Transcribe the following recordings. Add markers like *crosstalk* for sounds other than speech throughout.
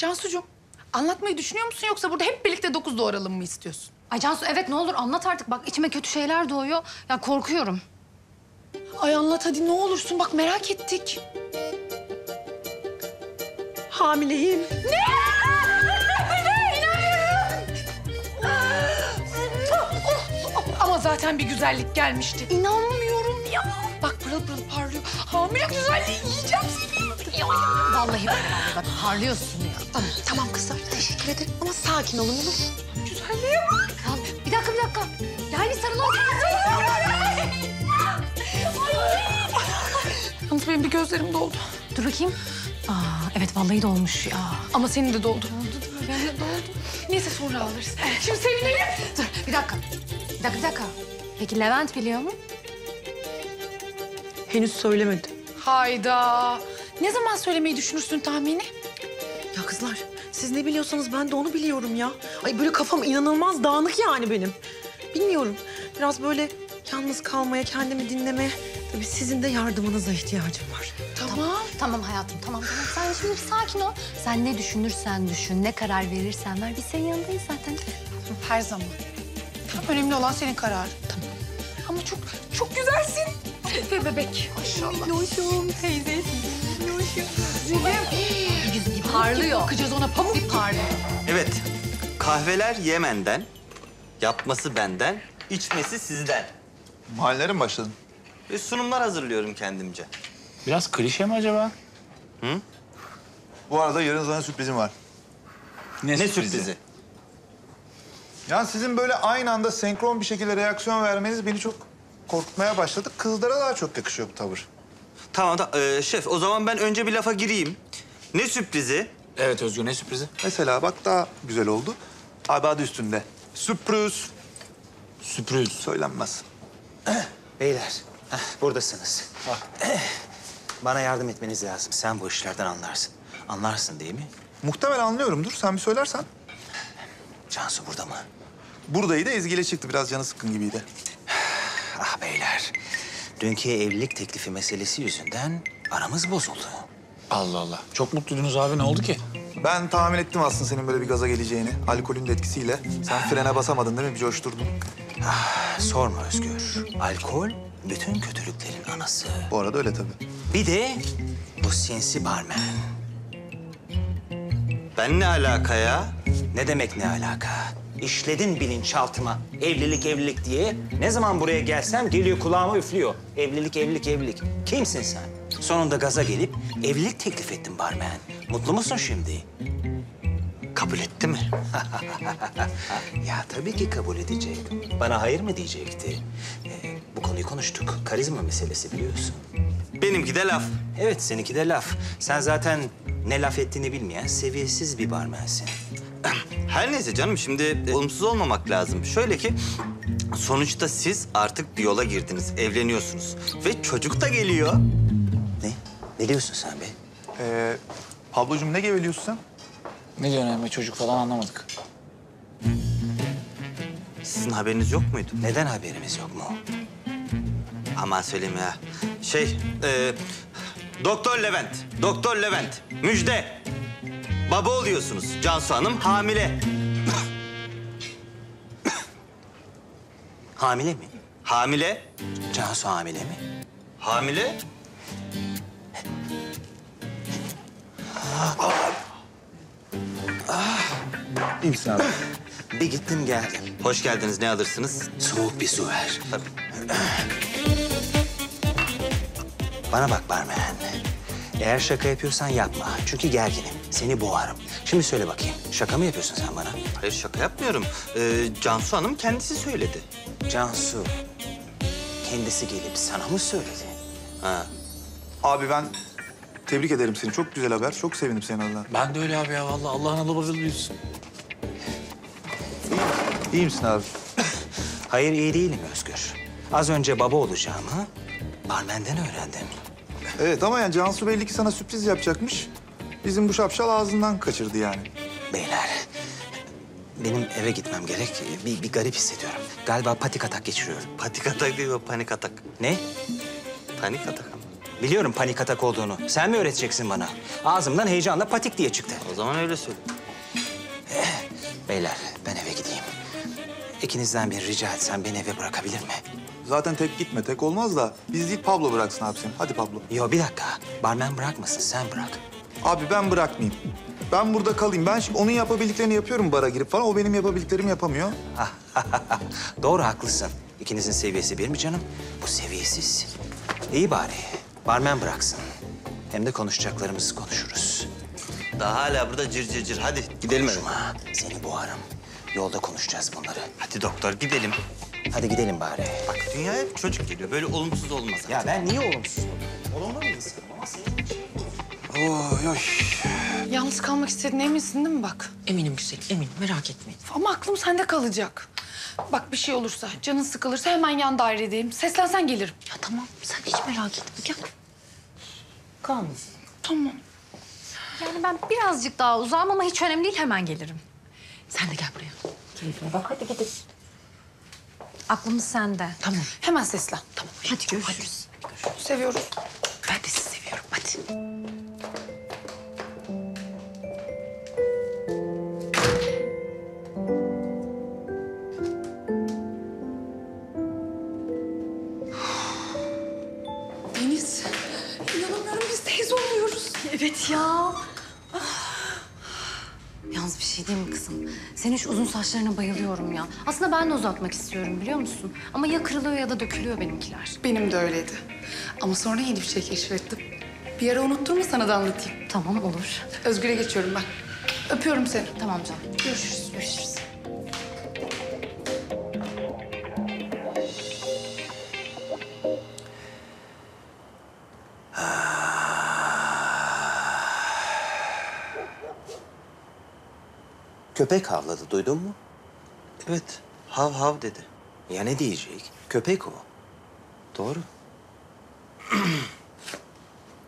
Cansucuğum anlatmayı düşünüyor musun yoksa burada hep birlikte dokuz doğuralım mı istiyorsun? Ay Cansu evet ne olur anlat artık. Bak içime kötü şeyler doğuyor. Ya korkuyorum. Ay anlat hadi ne olursun bak merak ettik. Hamileyim. *laughs* Ama zaten bir güzellik gelmişti. İnanmıyorum ya. Bak pırıl pırıl parlıyor. Hamile güzelliği yiyeceğim seni. Ya. Vallahi billahi bak parlıyorsun ya. Tamam, tamam kızlar teşekkür ederim ama sakin olun olur. Güzelliğe bak. Ya bir dakika bir dakika. Yani sarılın. Yalnız benim bir gözlerim doldu. Dur bakayım. Aa evet vallahi dolmuş ya. Ama senin de doldu. Benim de doldu. Neyse sonra alırız. Şimdi sevinelim. Dur bir dakika. Bir dakika bir dakika. Peki Levent biliyor mu? Henüz söylemedi. Hayda. Ne zaman söylemeyi düşünürsün tahmini? Ya kızlar siz ne biliyorsanız ben de onu biliyorum ya. Ay böyle kafam inanılmaz dağınık yani benim. Bilmiyorum. Biraz böyle yalnız kalmaya, kendimi dinlemeye... Tabii sizin de yardımınıza ihtiyacım var. Tamam. Tamam hayatım tamam tamam. Sen şimdi sakin ol. Sen ne düşünürsen düşün, ne karar verirsen ver. Biz senin yanındayız zaten. Her zaman. Önemli olan senin kararın. Tamam. Ama çok çok güzelsin. Ve bebek. Maşallah. Loşum teyzesi. Yüz gibi parlıyor. Bakacağız ona pamuk gibi parlıyor. Evet, kahveler Yemen'den, yapması benden, içmesi sizden. Mahallelere mi başladın? Ve sunumlar hazırlıyorum kendimce. Biraz klişe mi acaba? Bu arada yarın sana sürprizim var. Ne sürprizi? Yani sizin böyle aynı anda senkron bir şekilde reaksiyon vermeniz beni çok korkutmaya başladı. Kızlara daha çok yakışıyor bu tavır. Tamam da e, şef o zaman ben önce bir lafa gireyim. Ne sürprizi? Evet Özgür ne sürprizi? Mesela bak daha güzel oldu. Abi adı üstünde. Sürpriz. Sürpriz. Söylenmez. *clears throat* Beyler, heh, buradasınız. Eh, *clears throat* Bana yardım etmeniz lazım. Sen bu işlerden anlarsın. Anlarsın değil mi? Muhtemel anlıyorumdur. Sen bir söylersen. *clears throat* Cansu burada mı? Buradaydı Ezgi'yle çıktı. Biraz canı sıkkın gibiydi. Ah beyler, dünkü evlilik teklifi meselesi yüzünden aramız bozuldu. Allah Allah. Çok mutluydunuz abi ne oldu ki? Ben tahmin ettim aslında senin böyle bir gaza geleceğini. Alkolün de etkisiyle. Sen frene basamadın değil mi? Bir coşturdun. Sorma Özgür. Alkol bütün kötülüklerin anası. Bu arada öyle tabii. Bir de bu sinsi barmen. Ben ne alaka ya? Ne demek ne alaka? İşledin bilinçaltıma evlilik evlilik diye. Ne zaman buraya gelsem geliyor kulağıma üflüyor. Evlilik evlilik evlilik. Kimsin sen? Sonunda gaza gelip evlilik teklif ettim barmen. Mutlu musun şimdi? Kabul etti mi? *laughs* Ya tabii ki kabul edecek. Bana hayır mı diyecekti? Ee, bu konuyu konuştuk. Karizma meselesi biliyorsun. Benimki de laf. Evet seninki de laf. Sen zaten ne laf ettiğini bilmeyen seviyesiz bir barmensin. *clears throat* Her neyse canım şimdi e, olumsuz olmamak lazım. Şöyle ki sonuçta siz artık bir yola girdiniz, evleniyorsunuz ve çocuk da geliyor. Ne? Diyorsun sen be? Ee, Pablocuğum ne geveliyorsun sen? Ne diyorsun Emre çocuk falan anlamadık. Sizin haberiniz yok muydu? Neden haberimiz yok mu? Aman söyleyeyim ya. Şey, e, Doktor Levent, Doktor Levent, müjde. Baba oluyorsunuz. Cansu Hanım hamile. Hamile mi? Hamile, Cansu hamile mi? hamile. İyi misin abi? Bir gittim geldim. Hoş geldiniz. Ne alırsınız? Soğuk bir su ver. Tabii. Bana bak barmen. Eğer şaka yapıyorsan yapma. Çünkü gerginim. Seni boğarım. Şimdi söyle bakayım. Şaka mı yapıyorsun sen bana? Hayır şaka yapmıyorum. Ee, Cansu Hanım kendisi söyledi. Cansu. Kendisi gelip sana mı söyledi? Ha. Abi ben tebrik ederim seni. Çok güzel haber. Çok sevindim senin adına. Ben de öyle abi ya vallahi Allah'ın alı babası büyüsün. İyi misin abi? *coughs* Hayır iyi değilim Özgür. Az önce baba olacağımı barmenden öğrendim. Evet ama yani Cansu belli ki sana sürpriz yapacakmış. Bizim bu şapşal ağzından kaçırdı yani. Beyler, benim eve gitmem gerek. Bir, bir garip hissediyorum. Galiba patik atak geçiriyorum. Panik atak değil o panik atak. Ne? Panik atak ama. Biliyorum panik atak olduğunu. Sen mi öğreteceksin bana? Ağzımdan heyecanla patik diye çıktı. O zaman öyle söyle. Beyler ben eve gideyim. İkinizden bir rica etsem beni eve bırakabilir mi? Zaten tek gitme, tek olmaz da biz değil Pablo bıraksın abi seni. Hadi Pablo. Yo bir dakika. Barmen bırakmasın sen bırak. Abi ben bırakmayayım. Ben burada kalayım. Ben şimdi onun yapabildiklerini yapıyorum bara girip falan. O benim yapabildiklerimi yapamıyor. *laughs* Doğru haklısın. İkinizin seviyesi bir mi canım? Bu seviyesiz. İyi bari. Barmen bıraksın. Hem de konuşacaklarımızı konuşuruz. Daha hala burada cır cır cır. Hadi gidelim. Konuşma. Seni boğarım. Yolda konuşacağız bunları. Hadi doktor gidelim. Hadi gidelim bari. Bak dünyaya bir çocuk geliyor. Böyle olumsuz olmaz. Ya ben niye olumsuz oldum? Olumlu mu insanım ama senin için. Oy oy. Yalnız kalmak istediğine eminsin değil mi bak? Eminim güzelim, eminim. Merak etmeyin. Ama aklım sende kalacak. Bak bir şey olursa, canın sıkılırsa hemen yan dairedeyim. Seslensen gelirim. Ya tamam, sen hiç merak etme. Gel. Kalma. Tamam. Yani ben birazcık daha uzağım ama hiç önemli değil hemen gelirim. Sen de gel buraya. Keyfine bak, hadi gidelim. Aklımız sende. Tamam. Hemen seslen. Tamam. Hadi görüşürüz. Seviyoruz. Ben de sizi seviyorum. Hadi. Senin şu uzun saçlarına bayılıyorum ya. Aslında ben de uzatmak istiyorum biliyor musun? Ama ya kırılıyor ya da dökülüyor benimkiler. Benim de öyleydi. Ama sonra yeni bir şey keşfettim. Bir ara unutturma sana da anlatayım. Tamam olur. Özgür'e geçiyorum ben. Öpüyorum seni. Tamam canım. Görüşürüz. Görüşürüz. Köpek havladı duydun mu? Evet. Hav hav dedi. Ya ne diyecek? Köpek o. Doğru.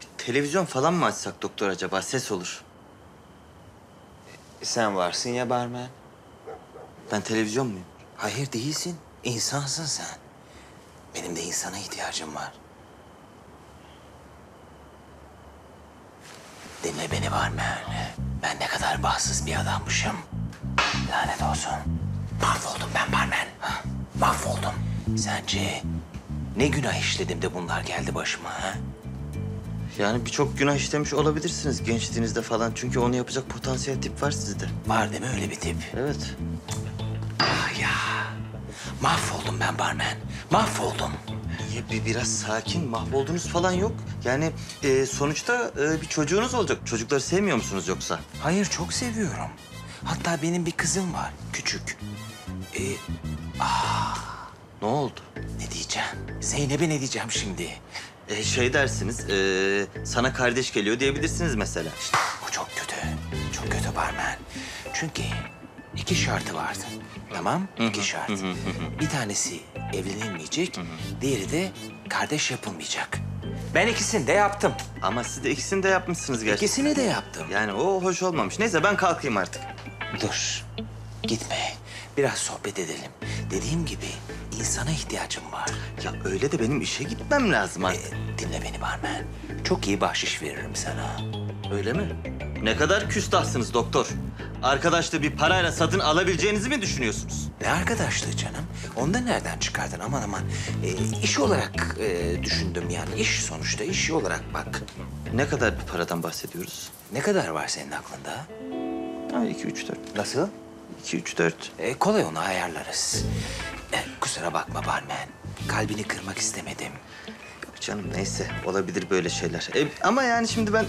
Bir *clears throat* televizyon falan mı açsak doktor acaba? Ses olur. Sen varsın ya barmen. Ben televizyon muyum? Hayır değilsin. İnsansın sen. Benim de insana ihtiyacım var. Dinle beni barmen. Ben ne kadar bahtsız bir adammışım. Lanet olsun. Mahvoldum ben barmen. Mahvoldum. Sence ne günah işledim de bunlar geldi başıma ha? Yani birçok günah işlemiş olabilirsiniz gençliğinizde falan. Çünkü onu yapacak potansiyel tip var sizde. Var değil mi öyle bir tip? Evet. Ah ya. Mahvoldum ben barmen. Mahvoldum. Niye bir biraz sakin, mahvoldunuz falan yok. Yani e, sonuçta e, bir çocuğunuz olacak. Çocukları sevmiyor musunuz yoksa? Hayır çok seviyorum. Hatta benim bir kızım var küçük. Ee, Ne oldu? ne diyeceğim? Zeynep'e ne diyeceğim şimdi? E, şey dersiniz, e, sana kardeş geliyor diyebilirsiniz mesela. Bu çok kötü. Çok kötü barmen. Çünkü iki şartı vardı. Tamam? İki şart. Bir tanesi evlenilmeyecek, diğeri de kardeş yapılmayacak. Ben ikisini de yaptım. Ama siz de ikisini de yapmışsınız gerçekten. İkisini de yaptım. Yani o hoş olmamış. Neyse ben kalkayım artık. Dur. Gitme. Biraz sohbet edelim. Dediğim gibi insana ihtiyacım var. Ya öyle de benim işe gitmem lazım Ee, artık. dinle beni barmen. Çok iyi bahşiş veririm sana. Öyle mi? Ne kadar küstahsınız doktor. Arkadaşlığı bir parayla satın alabileceğinizi mi düşünüyorsunuz? Ne arkadaşlığı canım? Onu da nereden çıkardın aman aman. Ee, iş olarak e, düşündüm yani. İş sonuçta iş olarak bak. Ne kadar bir paradan bahsediyoruz? Ne kadar var senin aklında? Ha, iki, üç, dört. Nasıl? İki, üç, dört. Ee, kolay onu ayarlarız. Ee, kusura bakma barmen. Kalbini kırmak istemedim. Yok canım neyse olabilir böyle şeyler. E, ama yani şimdi ben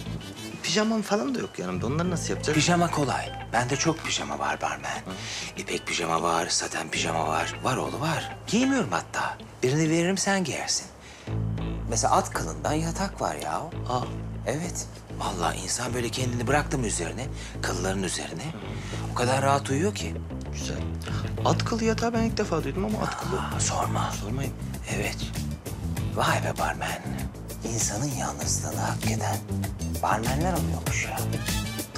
pijamam falan da yok yanımda. Onları nasıl yapacağız? Pijama kolay. Bende çok pijama var barmen. İpek pijama var, saten pijama var. Var oğlu var. Giymiyorum hatta. Birini veririm sen giyersin. Mesela at kılından yatak var ya. Aa, Evet. Vallahi insan böyle kendini bıraktı mı üzerine, kılların üzerine. O kadar rahat uyuyor ki. güzel. At kılı yatağı ben ilk defa duydum ama at kılı. Aa, sorma. Sormayın. Evet. Vay be barmen. İnsanın yalnızlığını hak eden barmenler oluyormuş ya.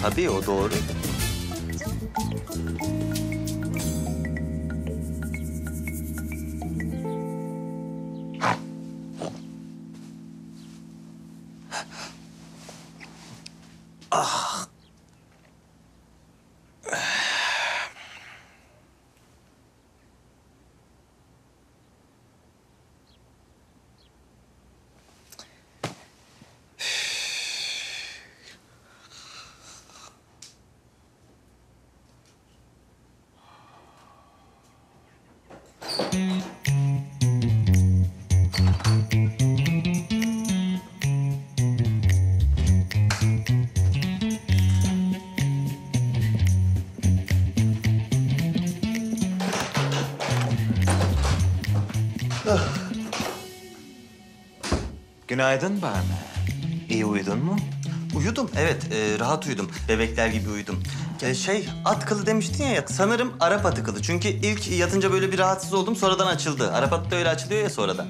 Tabii o doğru. Ugh. Günaydın Banu. İyi uyudun mu? Uyudum, evet. e, rahat uyudum. Bebekler gibi uyudum. E, şey, at kılı demiştin ya, sanırım Arap atı kılı. Çünkü ilk yatınca böyle bir rahatsız oldum, sonradan açıldı. Arap atı da öyle açılıyor ya sonradan.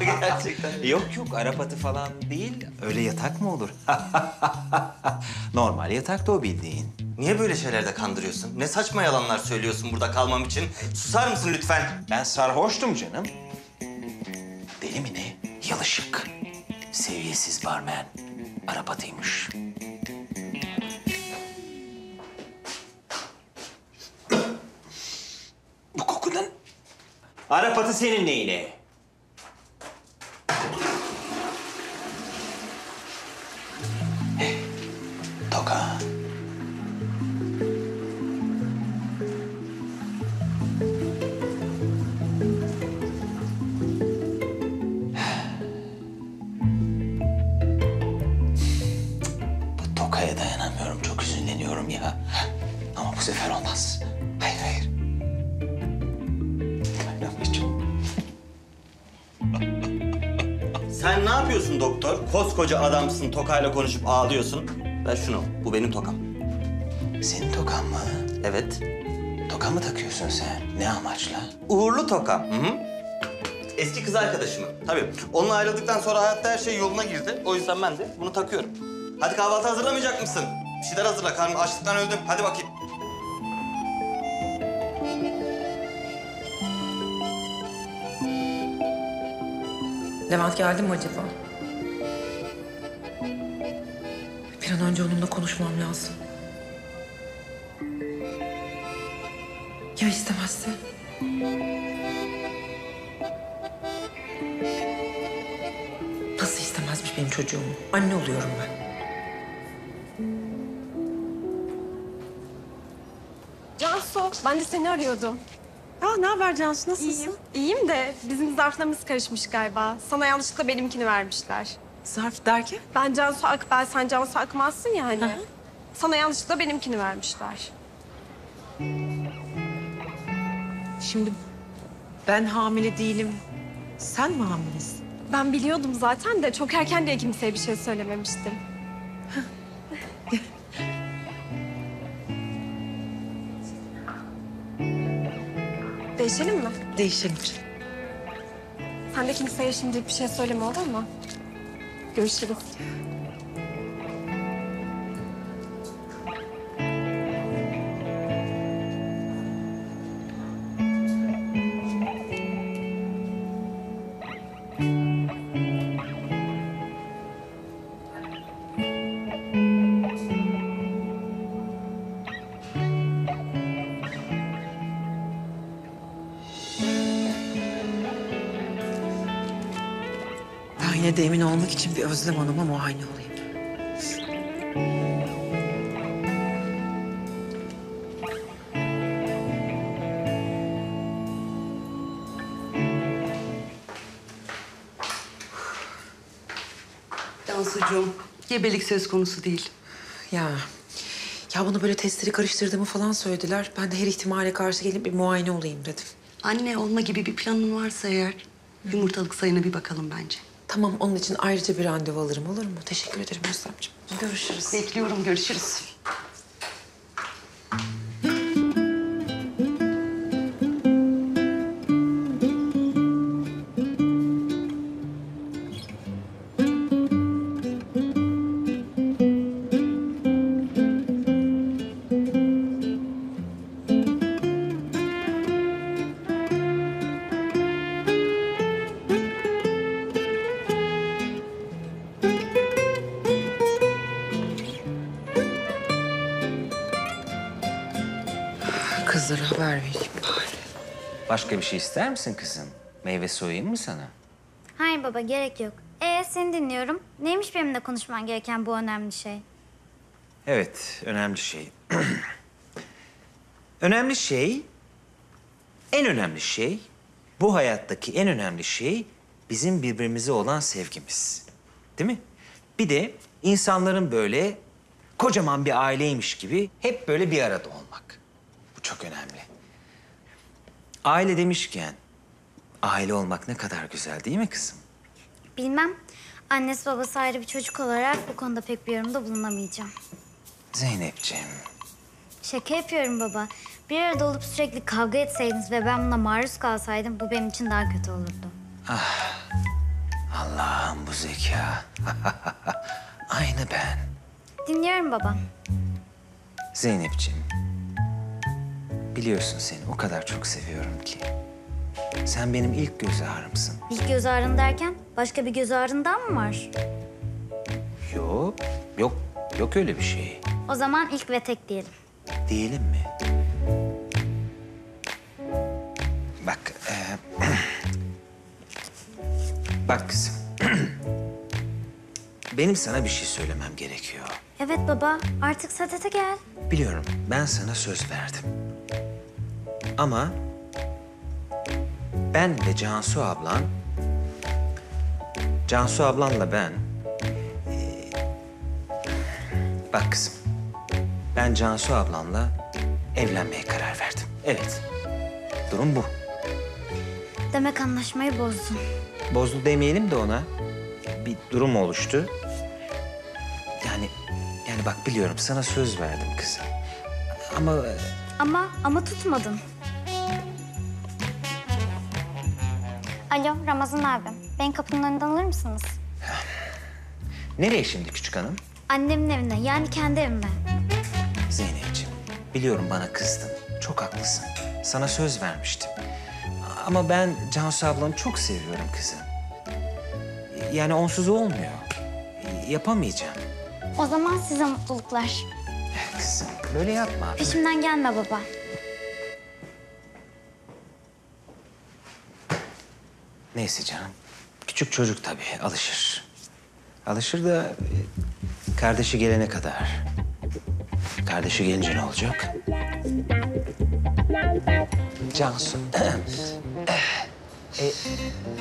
*laughs* Gerçekten. Yok yok, Arap atı falan değil. Öyle yatak mı olur? *laughs* Normal yatak da o bildiğin. Niye böyle şeylerde kandırıyorsun? Ne saçma yalanlar söylüyorsun burada kalmam için? Susar mısın lütfen? Ben sarhoştum canım. Deli mi ne? Yalışık. Seviyesiz barmen. Arap atıymış. Bu kokudan... Arap atı senin neyine? Koskoca adamsın, tokayla konuşup ağlıyorsun. Ver şunu, bu benim tokam. Senin tokan mı? Evet. Toka mı takıyorsun sen? Ne amaçla? Uğurlu tokam. Hı hı. Eski kız arkadaşımın. Tabii. Onunla ayrıldıktan sonra hayatta her şey yoluna girdi. O yüzden ben de bunu takıyorum. Hadi kahvaltı hazırlamayacak mısın? Bir şeyler hazırla. Karnım açlıktan öldüm. Hadi bakayım. Levent geldi mi acaba? Bir an önce onunla konuşmam lazım. Ya istemezse? Nasıl istemezmiş benim çocuğumu? Anne oluyorum ben. Cansu, ben de seni arıyordum. Aa, ne haber Cansu? Nasılsın? İyiyim. İyiyim de bizim zarflarımız karışmış galiba. Sana yanlışlıkla benimkini vermişler. Zarf derken? Ben Cansu Akbel, sen Cansu Akmaz'sın ya hani. Sana yanlışlıkla benimkini vermişler. Şimdi ben hamile değilim. Sen mi hamilesin? Ben biliyordum zaten de çok erken diye kimseye bir şey söylememiştim. *laughs* Değişelim mi? Değişelim. Sen de kimseye şimdilik bir şey söyleme olur mu? Görüşürüz. Olmak için bir Özlem Hanım'a muayene olayım. Cansucuğum, gebelik söz konusu değil. Ya, ya bunu böyle testleri karıştırdığımı falan söylediler. Ben de her ihtimale karşı gelip bir muayene olayım dedim. Anne olma gibi bir planın varsa eğer yumurtalık sayına bir bakalım bence. Tamam, onun için ayrıca bir randevu alırım olur mu? Teşekkür ederim Özlemciğim. Görüşürüz. Bekliyorum, görüşürüz. Başka bir şey ister misin kızım? Meyve soyayım mı sana? Hayır baba gerek yok. Ee seni dinliyorum. Neymiş benimle konuşman gereken bu önemli şey? Evet, önemli şey. *clears throat* önemli şey, en önemli şey, bu hayattaki en önemli şey bizim birbirimize olan sevgimiz. Değil mi? Bir de insanların böyle kocaman bir aileymiş gibi hep böyle bir arada olmak. Bu çok önemli. Aile demişken, aile olmak ne kadar güzel değil mi kızım? Bilmem. Annesi babası ayrı bir çocuk olarak bu konuda pek bir yorumda bulunamayacağım. Zeynepciğim. Şaka yapıyorum baba. Bir arada olup sürekli kavga etseydiniz ve ben buna maruz kalsaydım bu benim için daha kötü olurdu. Allah'ım bu zeka. *laughs* Aynı ben. Dinliyorum baba. Zeynepciğim. Biliyorsun seni o kadar çok seviyorum ki. Sen benim ilk göz ağrımsın. İlk göz ağrın derken başka bir göz ağrından mı var? Yok, yok, yok öyle bir şey. O zaman ilk ve tek diyelim. Diyelim mi? Bak, e, *clears throat* bak kızım. *clears throat* Benim sana bir şey söylemem gerekiyor. Evet baba artık sadete gel. Biliyorum, ben sana söz verdim. Ama ben ve Cansu ablan, Cansu ablanla ben... eee, bak kızım, ben Cansu ablanla evlenmeye karar verdim. Evet, durum bu. Demek anlaşmayı bozdun. Bozdu demeyelim de ona. Bir durum oluştu. Yani, yani bak biliyorum sana söz verdim kızım. Ama e, Ama ama tutmadın. Alo Ramazan abi. Beni kapının önünden alır mısınız? nereye şimdi küçük hanım? Annemin evine yani kendi evime. Zeynep'ciğim, biliyorum bana kızdın. Çok haklısın. Sana söz vermiştim. Ama ben Cansu ablanı çok seviyorum kızım. Yani onsuz olmuyor. Yapamayacağım. O zaman size mutluluklar. Kızım, böyle yapma. Peşimden gelme baba. Neyse canım. Küçük çocuk tabii, alışır. Alışır da e, kardeşi gelene kadar. Kardeşi gelince ne olacak? Cansu. *clears throat* e,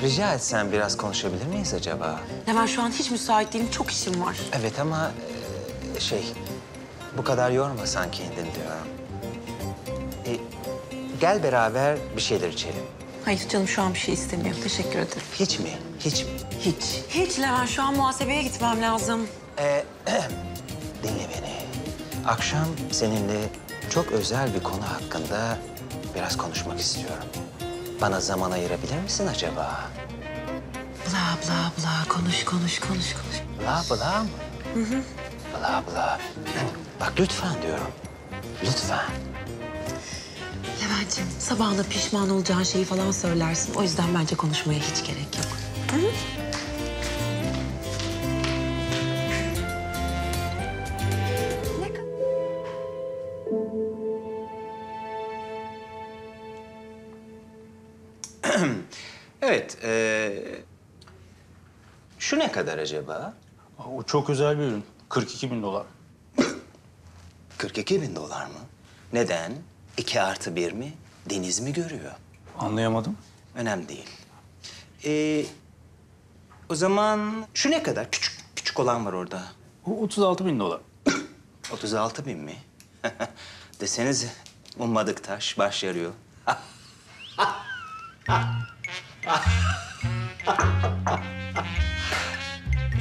rica etsem biraz konuşabilir miyiz acaba? Levent şu an hiç müsait değilim. Çok işim var. Evet ama e, şey, bu kadar yormasan kendini diyorum. E, gel beraber bir şeyler içelim. Hayır canım şu an bir şey istemiyorum. Teşekkür ederim. Hiç mi? Hiç mi? Hiç. Hiç Levent şu an muhasebeye gitmem lazım. Ee, *clears throat* dinle beni. Akşam seninle çok özel bir konu hakkında biraz konuşmak istiyorum. Bana zaman ayırabilir misin acaba? Bla bla bla konuş konuş konuş konuş. Bla bla mı? Hı hı. Bla bla. *clears throat* Bak lütfen diyorum. Lütfen. Levent'ciğim sabahında pişman olacağın şeyi falan söylersin. O yüzden bence konuşmaya hiç gerek yok. *clears throat* Evet. ee, şu ne kadar acaba? O çok özel bir ürün. 42 bin dolar. *clears throat* 42 bin dolar mı? Neden? İki artı bir mi? Deniz mi görüyor? Anlayamadım. Önemli değil. Ee, o zaman şu ne kadar? Küçük, küçük olan var orada. O 36 bin dolar. *coughs* 36 bin mi? *laughs* Desenize ummadık taş baş yarıyor. *laughs*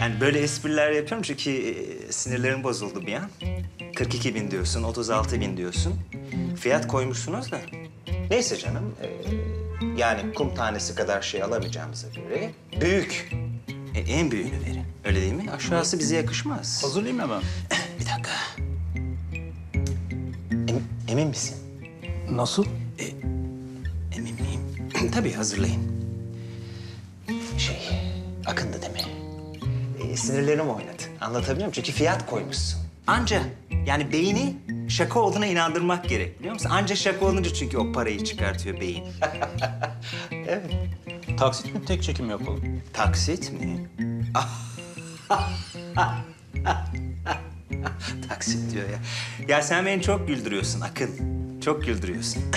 yani böyle espriler yapıyorum çünkü e, sinirlerim bozuldu bir an. 42 bin diyorsun, 36 bin diyorsun. Fiyat koymuşsunuz da. Neyse canım. e, yani kum tanesi kadar şey alamayacağımıza göre büyük. E, en büyüğünü verin. Öyle değil mi? Aşağısı bize yakışmaz. Hazırlayayım hemen. Bir dakika. Em- emin misin? Nasıl? Emin miyim? *clears throat* Tabii hazırlayın. Şey, akındı değil mi? Ee, sinirlerim oynadı. Anlatabiliyor muyum? Çünkü fiyat koymuşsun. Anca yani beyni şaka olduğuna inandırmak gerek biliyor musun? Anca şaka olunca çünkü o parayı çıkartıyor beyin. *laughs* evet. Taksit mi tek çekim yapalım? Taksit mi? *laughs* Taksit diyor ya. Ya sen beni çok güldürüyorsun Akın. Çok güldürüyorsun. *laughs*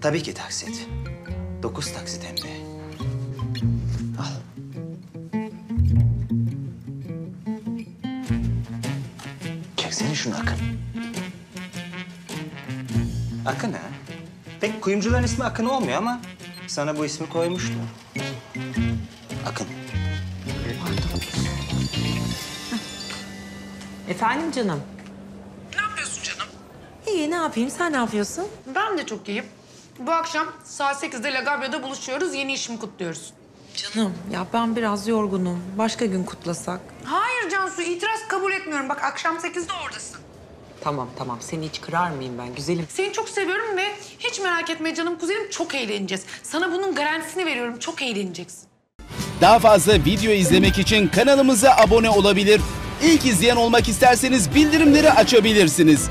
Tabii ki taksit. Dokuz taksit hem de. düşün Akın. Akın ha? Pek kuyumcuların ismi Akın olmuyor ama sana bu ismi koymuştu. Akın. Efendim canım? Ne yapıyorsun canım? İyi ne yapayım sen ne yapıyorsun? Ben de çok iyiyim. Bu akşam saat 8'de Lagabio'da buluşuyoruz. Yeni işimi kutluyoruz. Canım ya ben biraz yorgunum. Başka gün kutlasak. Ha Hayır Cansu, itiraz kabul etmiyorum. Bak akşam 8'de oradasın. Tamam tamam seni hiç kırar mıyım ben güzelim? Seni çok seviyorum ve hiç merak etme canım kuzenim çok eğleneceğiz. Sana bunun garantisini veriyorum. Çok eğleneceksin. Daha fazla video izlemek için kanalımıza abone olabilir. İlk izleyen olmak isterseniz bildirimleri açabilirsiniz.